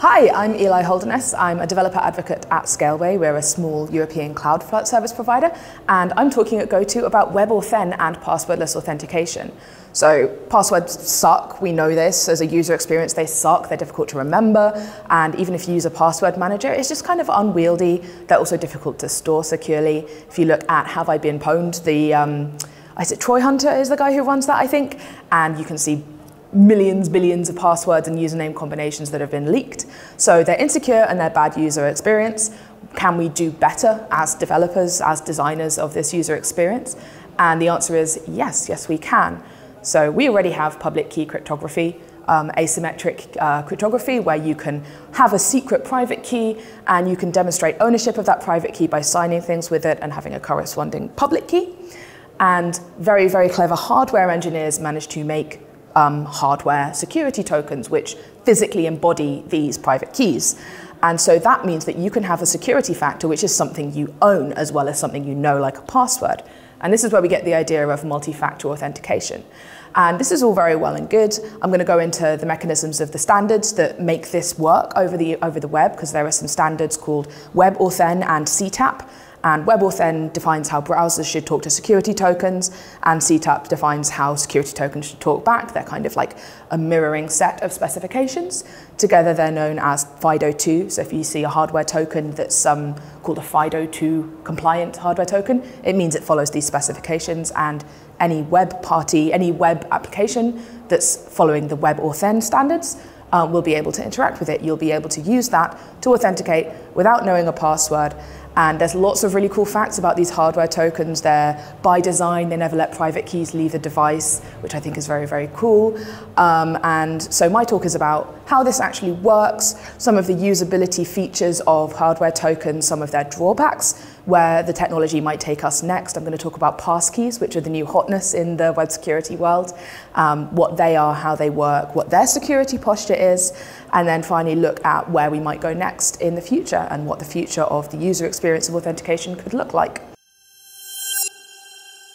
Hi, I'm Eli Holderness. I'm a developer advocate at Scaleway. We're a small European cloud service provider, and I'm talking at GoTo about WebAuthn and passwordless authentication. So passwords suck, we know this. As a user experience, they suck, they're difficult to remember, and even if you use a password manager, it's just kind of unwieldy. They're also difficult to store securely. If you look at Have I Been Pwned, the, um, is it Troy Hunter is the guy who runs that, I think, and you can see millions, billions of passwords and username combinations that have been leaked. So they're insecure and they're bad user experience. Can we do better as developers, as designers of this user experience? And the answer is yes, yes we can. So we already have public key cryptography, um, asymmetric uh, cryptography, where you can have a secret private key and you can demonstrate ownership of that private key by signing things with it and having a corresponding public key. And very, very clever hardware engineers managed to make um, hardware security tokens, which physically embody these private keys. And so that means that you can have a security factor, which is something you own as well as something you know, like a password. And this is where we get the idea of multi-factor authentication. And this is all very well and good. I'm going to go into the mechanisms of the standards that make this work over the, over the web, because there are some standards called WebAuthn and CTAP. And WebAuthn defines how browsers should talk to security tokens, and CTAP defines how security tokens should talk back. They're kind of like a mirroring set of specifications. Together, they're known as FIDO2. So if you see a hardware token that's um, called a FIDO2 compliant hardware token, it means it follows these specifications, and any web party, any web application that's following the WebAuthn standards uh, will be able to interact with it. You'll be able to use that to authenticate without knowing a password and there's lots of really cool facts about these hardware tokens. They're by design, they never let private keys leave the device, which I think is very, very cool. Um, and so my talk is about how this actually works, some of the usability features of hardware tokens, some of their drawbacks, where the technology might take us next. I'm going to talk about passkeys, which are the new hotness in the web security world, um, what they are, how they work, what their security posture is, and then finally look at where we might go next in the future and what the future of the user experience of authentication could look like.